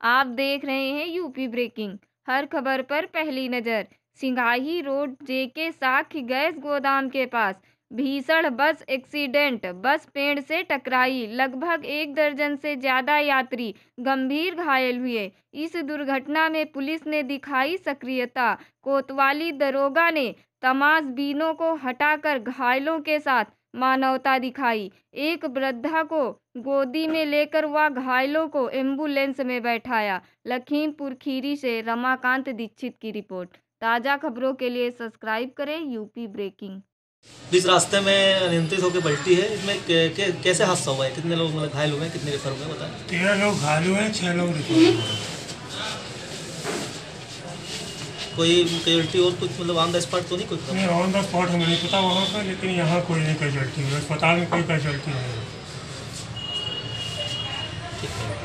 आप देख रहे हैं यूपी ब्रेकिंग, हर खबर पर पहली नज़र, सिंगाही रोड जेके साख गैस गोदाम के पास भीषण बस एक्सीडेंट, बस पेड़ से टकराई, लगभग एक दर्जन से ज़्यादा यात्री गंभीर घायल हुए। इस दुर्घटना में पुलिस ने दिखाई सक्रियता। कोतवाली दरोगा ने तमाशबीनों को हटाकर घायलों के साथ मानवता दिखाई। एक वृद्धा को गोदी में लेकर वह घायलों को एंबुलेंस में बैठाया। लखीमपुर खीरी से रमाकांत दीक्षित की रिपोर्ट। ताज़ा खबरों के लिए सब्सक्राइब करें यूपी ब्रेकिंग। इस रास्ते में अनियंत्रित होकर पलटी है इसमें के, के, कैसे हादसा हुआ है? कितने लोग मतलब घायल हुए हैं कितने रेफर हुए हैं बताएँ। तेरह लोग घायल हुए हैं छः लोग हुए कोई कैजुअलिटी और कुछ मतलब ऑन द स्पॉट तो नहीं कुछ नहीं ऑन द स्पॉट हमें नहीं पता वहाँ का लेकिन यहाँ कोई नहीं कैजुअलिटी हुई अस्पताल में कोई कैजुअलिटी नहीं हुई। ठीक है।